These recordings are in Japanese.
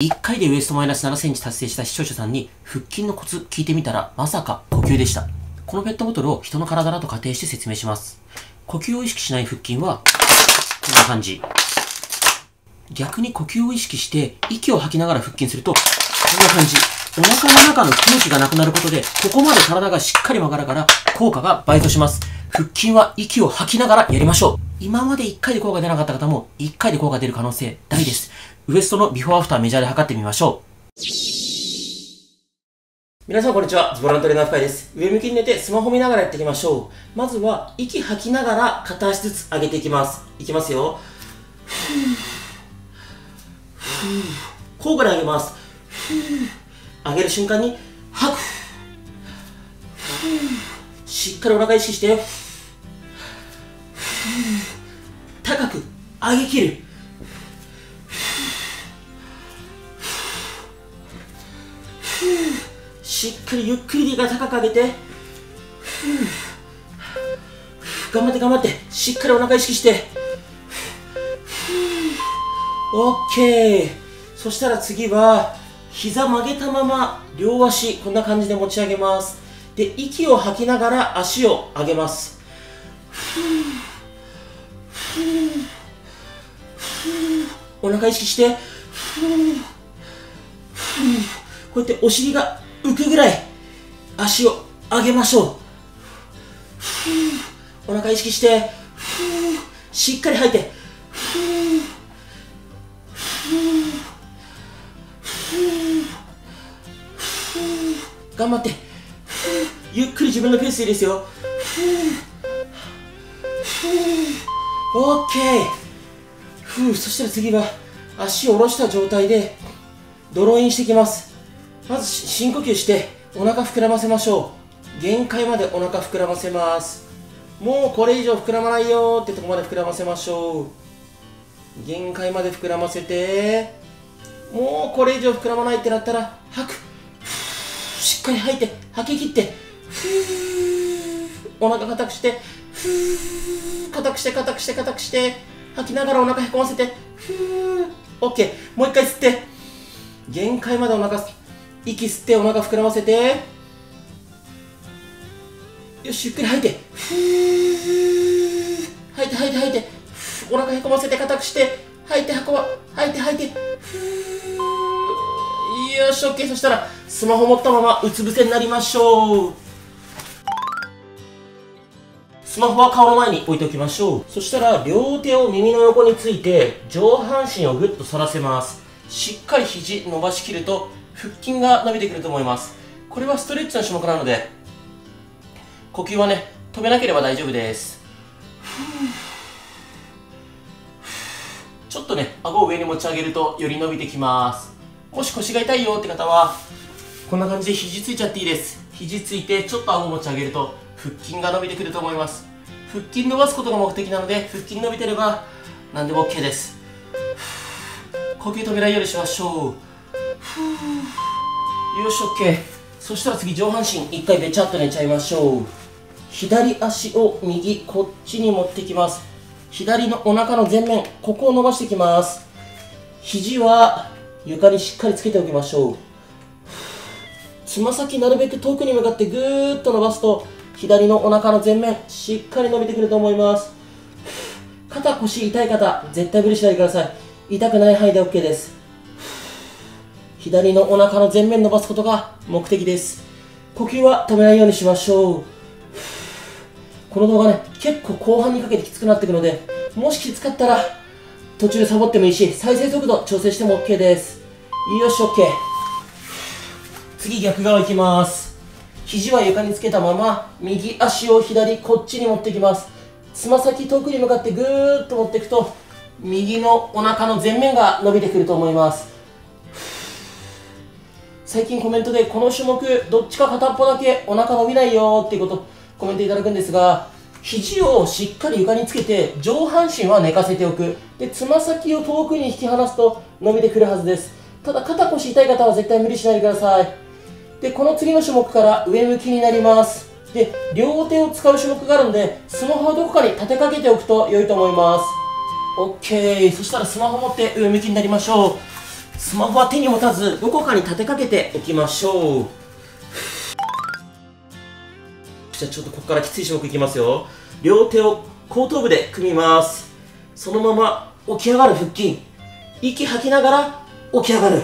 1回でウエストマイナス7センチ達成した視聴者さんに腹筋のコツ聞いてみたらまさか呼吸でした。このペットボトルを人の体だと仮定して説明します。呼吸を意識しない腹筋はこんな感じ。逆に呼吸を意識して息を吐きながら腹筋するとこんな感じ。お腹の中の空気がなくなることで、ここまで体がしっかり曲がるから効果が倍増します。腹筋は息を吐きながらやりましょう。今まで1回で効果出なかった方も1回で効果出る可能性大です。ウエストのビフォーアフターメジャーで測ってみましょう。皆さんこんにちは。ズボラントレーナー深井です。上向きに寝てスマホ見ながらやっていきましょう。まずは息吐きながら片足ずつ上げていきます。いきますよ。交互に上げます。上げる瞬間に吐く。しっかりお腹意識して。高く上げきる。しっかりゆっくりでが高く上げて。頑張って頑張って。しっかりお腹意識して。オッケー。そしたら次は膝曲げたまま両足こんな感じで持ち上げます。で息を吐きながら足を上げます。お腹意識して。こうやってお尻が浮くぐらい足を上げましょう。お腹意識して。しっかり吐いて。分のペースでいいですよ。オッケーふう。そしたら次は足を下ろした状態でドローインしていきます。まず深呼吸してお腹膨らませましょう。限界までお腹膨らませます。もうこれ以上膨らまないよってとこまで膨らませましょう。限界まで膨らませてもうこれ以上膨らまないってなったら吐く。しっかり吐いて吐き切って お腹硬くして 硬くして硬くして硬くして吐きながらお腹へこませてふー OK もう一回吸って限界までお腹息吸ってお腹膨らませてよしゆっくり吐いてふー吐いて吐いて吐いてお腹へこませて硬くして吐いて吐こ吐いて吐いてふーよし OK そしたらスマホ持ったままうつ伏せになりましょう。スマホは顔の前に置いておきましょう。そしたら、両手を耳の横について、上半身をぐっと反らせます。しっかり肘伸ばしきると、腹筋が伸びてくると思います。これはストレッチの種目なので、呼吸はね、止めなければ大丈夫です。ちょっとね、顎を上に持ち上げるとより伸びてきます。もし腰が痛いよって方は、こんな感じで肘ついちゃっていいです。肘ついて、ちょっと顎持ち上げると、腹筋が伸びてくると思います。腹筋伸ばすことが目的なので腹筋伸びてれば何でも OK です。呼吸止めないようにしましょう。よし OK そしたら次上半身一回べちゃっと寝ちゃいましょう。左足を右こっちに持ってきます。左のお腹の前面ここを伸ばしていきます。肘は床にしっかりつけておきましょう。つま先なるべく遠くに向かってぐーっと伸ばすと左のお腹の前面しっかり伸びてくると思います。肩腰痛い方絶対無理しないでください。痛くない範囲で OK です。左のお腹の前面伸ばすことが目的です。呼吸は止めないようにしましょう。この動画ね結構後半にかけてきつくなっていくのでもしきつかったら途中でサボってもいいし再生速度調整しても OK です。よし OK 次逆側いきます。肘は床につけたまま右足を左こっちに持ってきます。つま先遠くに向かってぐーっと持っていくと右のお腹の前面が伸びてくると思います。最近コメントでこの種目どっちか片っぽだけお腹伸びないよっていうことコメントいただくんですが肘をしっかり床につけて上半身は寝かせておく。でつま先を遠くに引き離すと伸びてくるはずです。ただ肩腰痛い方は絶対無理しないでください。でこの次の種目から上向きになります。で両手を使う種目があるのでスマホはどこかに立てかけておくと良いと思います。OK そしたらスマホ持って上向きになりましょう。スマホは手に持たずどこかに立てかけておきましょう。じゃあちょっとここからきつい種目いきますよ。両手を後頭部で組みます。そのまま起き上がる腹筋。息吐きながら起き上がる。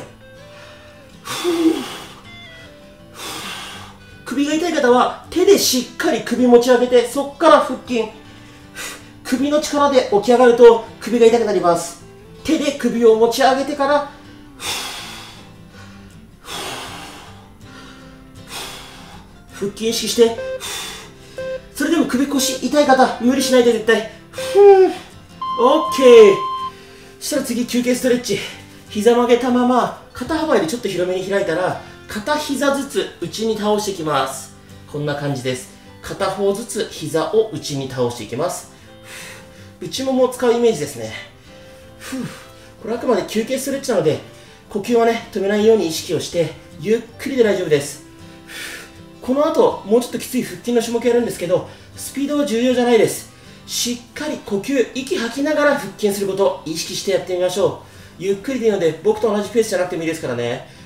首が痛い方は手でしっかり首持ち上げてそこから腹筋 首の力で起き上がると首が痛くなります。手で首を持ち上げてから 腹筋意識して それでも首腰痛い方無理しないで絶対。オッケーそしたら次休憩ストレッチ。膝曲げたまま肩幅よりちょっと広めに開いたら片膝ずつ内に倒していきます。こんな感じです。片方ずつ膝を内に倒していきます。内ももを使うイメージですね。これあくまで休憩ストレッチなので呼吸はね止めないように意識をしてゆっくりで大丈夫です。この後もうちょっときつい腹筋の種目やるんですけどスピードは重要じゃないです。しっかり呼吸息吐きながら腹筋することを意識してやってみましょう。ゆっくりでいいので僕と同じペースじゃなくてもいいですからね。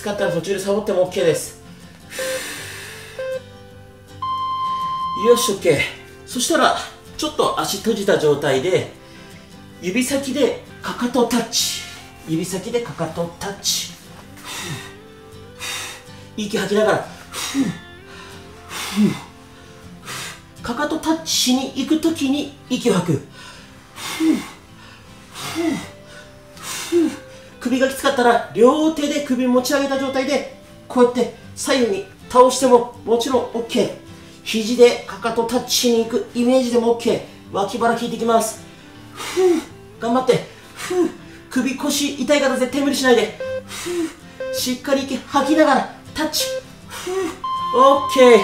つかったら途中でサボっても OK です。よし OK そしたらちょっと足閉じた状態で指先でかかとタッチ。指先でかかとタッチ。息吐きながらかかとタッチしに行くときに息を吐く。首がきつかったら両手で首持ち上げた状態でこうやって左右に倒してももちろん OK 肘でかかとタッチしに行くイメージでも OK 脇腹効いていきます。頑張って。首腰痛い方絶対無理しないで。しっかり息吐きながらタッチオッケー。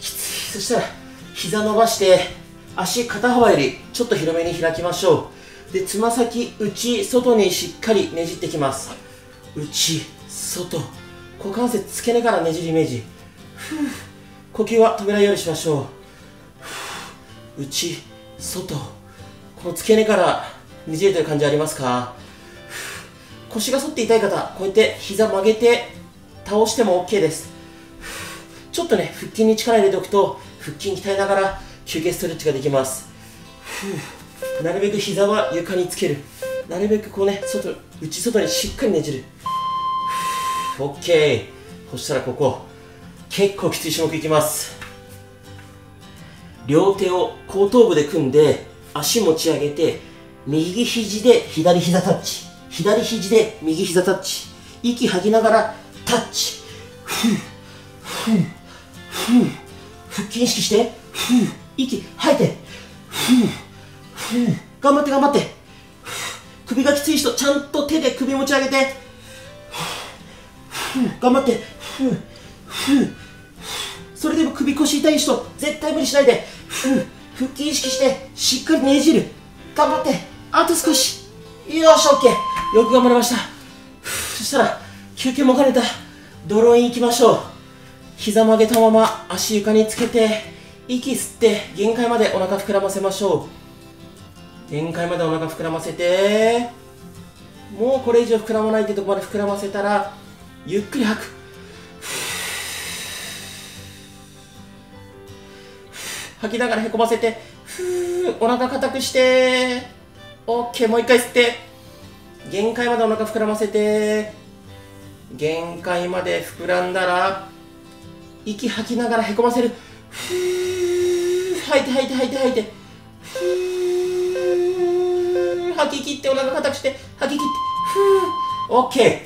きつい。そしたら膝伸ばして足肩幅よりちょっと広めに開きましょう。でつま先内外にしっかりねじってきます。内外。股関節付け根からねじるイメージ。呼吸は止めないようにしましょう。内外。この付け根からねじれてる感じありますか？腰が反って痛い方こうやって膝曲げて倒しても OK です。ちょっとね腹筋に力入れておくと腹筋鍛えながら休憩ストレッチができます。なるべく膝は床につける。なるべくこうね外内外にしっかりねじる。OK そしたらここ。結構きつい種目いきます。両手を後頭部で組んで足持ち上げて右肘で左膝タッチ。左肘で右膝タッチ。息吐きながらタッチ。ふうふうふう。腹筋意識して。ふう息吐いて。ふう。頑張って頑張って。首がきつい人ちゃんと手で首持ち上げて。頑張って。それでも首腰痛い人絶対無理しないで。腹筋意識してしっかりねじる。頑張って。あと少し。よし OK よく頑張りました。そしたら休憩も兼ねた。ドローイン行きましょう。膝曲げたまま足床につけて息吸って限界までお腹膨らませましょう。限界までお腹膨らませて。もうこれ以上膨らまないってとこまで膨らませたらゆっくり吐く。吐きながらへこませてふーお腹硬くして。OK もう一回吸って。限界までお腹膨らませて。限界まで膨らんだら息吐きながらへこませる。ふー吐いて吐いて吐いて吐いて。ふー吐き切ってお腹硬くして吐き切ってふー OK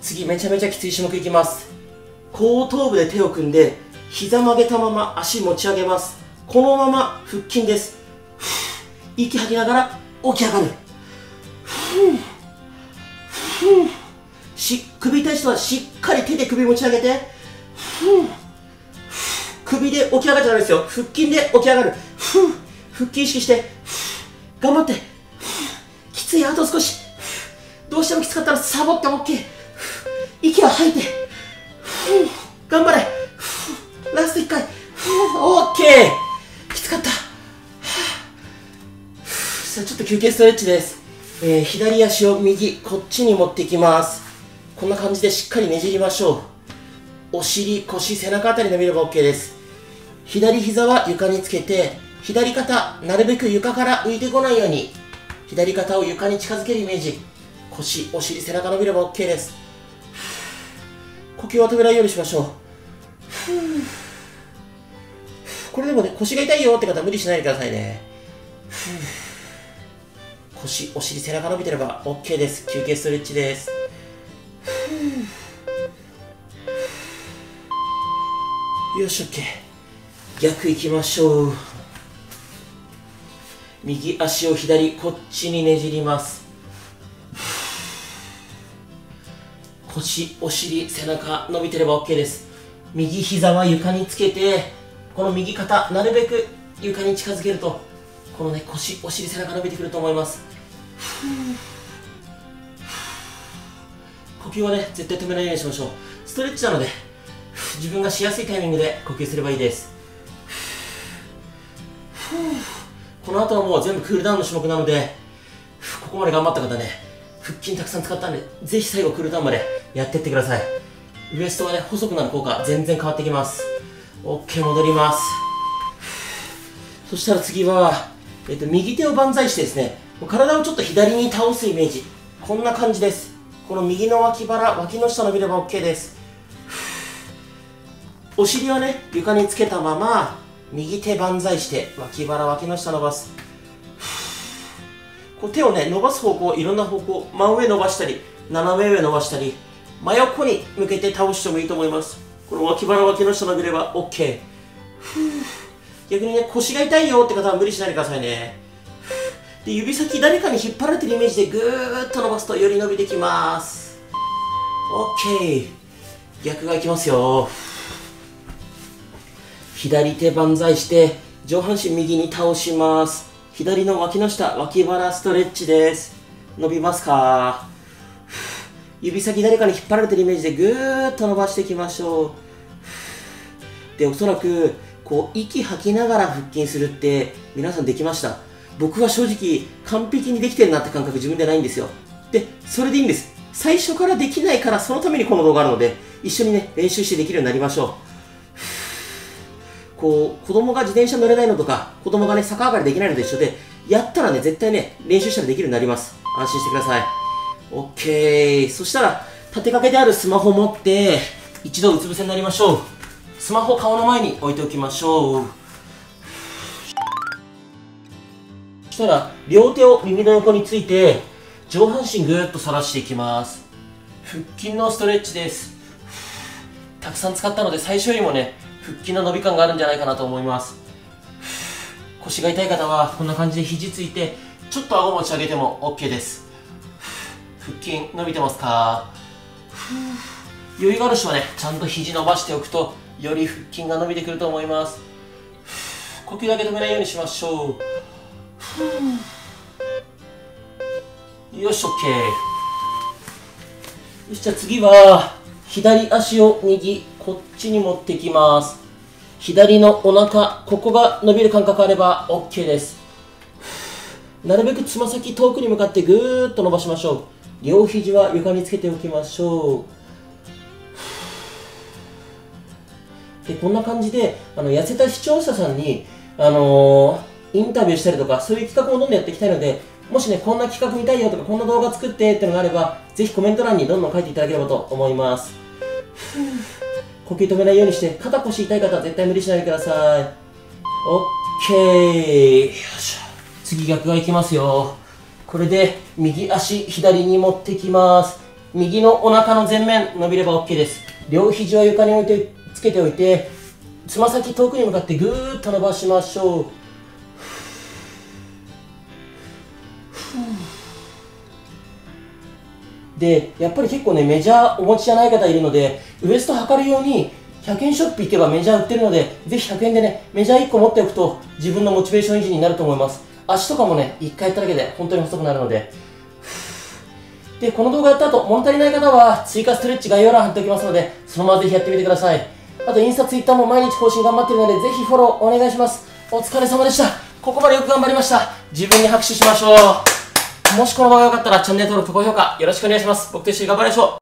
次めちゃめちゃきつい種目いきます。後頭部で手を組んで膝曲げたまま足持ち上げます。このまま腹筋です。息吐きながら起き上がる。ふーし首痛い人はしっかり手で首持ち上げて首で起き上がっちゃダメですよ。腹筋で起き上がる。腹筋意識して頑張って。ついあと少し。どうしてもきつかったらサボって OK 息は吐いて。頑張れ。ラスト1回。OK きつかった。さあちょっと休憩ストレッチです。えー、左足を右こっちに持っていきます。こんな感じでしっかりねじりましょう。お尻腰背中あたり伸びれば OK です。左膝は床につけて左肩なるべく床から浮いてこないように。左肩を床に近づけるイメージ。腰お尻背中伸びれば OK です。呼吸は止めないようにしましょう。これでもね腰が痛いよって方無理しないでくださいね。腰お尻背中伸びてれば OK です。休憩ストレッチです。よし OK 逆行きましょう。右足を左こっちにねじります。腰お尻背中伸びてれば OK です。右膝は床につけてこの右肩なるべく床に近づけるとこのね腰お尻背中伸びてくると思います。呼吸はね絶対止めないようにしましょう。ストレッチなので自分がしやすいタイミングで呼吸すればいいです。この後はもう全部クールダウンの種目なのでここまで頑張った方ね腹筋たくさん使ったんでぜひ最後クールダウンまでやってってください。ウエストがね細くなる効果全然変わってきます。OK 戻ります。そしたら次は、えっと、右手を万歳してですね体をちょっと左に倒すイメージ。こんな感じです。この右の脇腹脇の下伸びれば OK です。お尻はね床につけたまま右手万歳して脇腹脇の下伸ばす。こう手をね伸ばす方向いろんな方向真上伸ばしたり斜め上伸ばしたり真横に向けて倒してもいいと思います。この脇腹脇の下伸びれば OK 逆にね腰が痛いよって方は無理しないでくださいね。で指先誰かに引っ張られてるイメージでぐーっと伸ばすとより伸びてきます。OK 逆がいきますよ。左手万歳して上半身右に倒します。左の脇の下脇腹ストレッチです。伸びますか？指先誰かに引っ張られてるイメージでぐーっと伸ばしていきましょう。でおそらくこう息吐きながら腹筋するって皆さんできました。僕は正直完璧にできてるなって感覚自分でないんですよ。でそれでいいんです。最初からできないからそのためにこの動画あるので一緒にね練習してできるようになりましょう。こう、子供が自転車乗れないのとか、子供がね、逆上がりできないのと一緒で、やったらね、絶対ね、練習したらできるようになります。安心してください。OK。そしたら、立てかけてあるスマホ持って、一度うつ伏せになりましょう。スマホ顔の前に置いておきましょう。そしたら、両手を耳の横について、上半身ぐーっと反らしていきます。腹筋のストレッチです。たくさん使ったので、最初よりもね、腹筋の伸び感があるんじゃないかなと思います。腰が痛い方はこんな感じで肘ついてちょっと顎持ち上げても OK です。腹筋伸びてますか？余裕がある人はねちゃんと肘伸ばしておくとより腹筋が伸びてくると思います。呼吸だけ止めないようにしましょう。よし OK よしじゃあ次は左足を右こっちに持ってきます。左のお腹ここが伸びる感覚あれば OK です。なるべくつま先遠くに向かってぐーっと伸ばしましょう。両肘は床につけておきましょう。でこんな感じであの痩せた視聴者さんに、あのー、インタビューしたりとかそういう企画をどんどんやっていきたいのでもしねこんな企画見たいよとかこんな動画作ってってのがあればぜひコメント欄にどんどん書いていただければと思います。呼吸止めないようにして肩腰痛い方は絶対無理しないでください。OK よいしょ。次逆がいきますよ。これで右足左に持ってきます。右のお腹の前面伸びれば OK です。両肘は床に置いてつけておいてつま先遠くに向かってぐーっと伸ばしましょう。でやっぱり結構ねメジャーお持ちじゃない方いるのでウエスト測るように100円ショップ行けばメジャー売ってるのでぜひ100円でねメジャー1個持っておくと自分のモチベーション維持になると思います。足とかもね1回やっただけで本当に細くなるので。でこの動画やった後物足りない方は追加ストレッチ概要欄貼っておきますのでそのままぜひやってみてください。あとインスタツイッターも毎日更新頑張ってるのでぜひフォローお願いします。お疲れ様でした。ここまでよく頑張りました。自分に拍手しましょう。もしこの動画が良かったらチャンネル登録と高評価よろしくお願いします。僕と一緒に頑張りましょう。